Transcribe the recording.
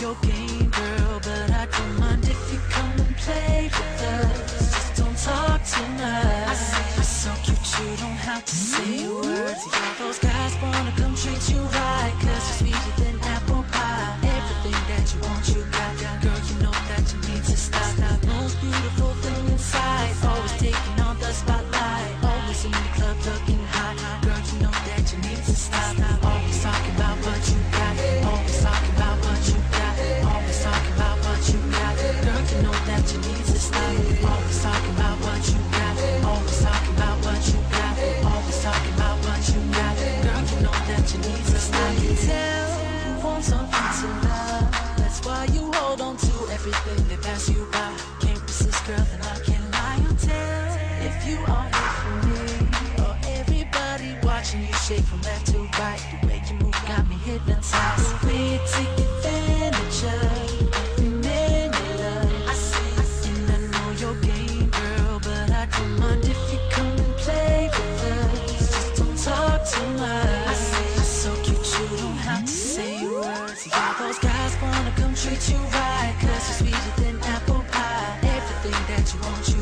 your game, girl, but I don't mind if you come and play with us. Just don't talk too much. I see you so cute, you don't have to say words. word. Yeah, those guys wanna come treat you right, cause you're sweeter than apple pie. Everything that you want, you got. Girl, you know that you need to stop. That most beautiful thing inside, always taking on the spotlight, always in the club looking. everything that pass you by. Can't resist, girl, and I can't lie. I'll tell if you are here for me. Or everybody watching you shake from left to right. The way you move got me hypnotized. We take advantage of. Too much. I you're so cute, you don't have to say words. Those guys wanna come treat you right. Want, you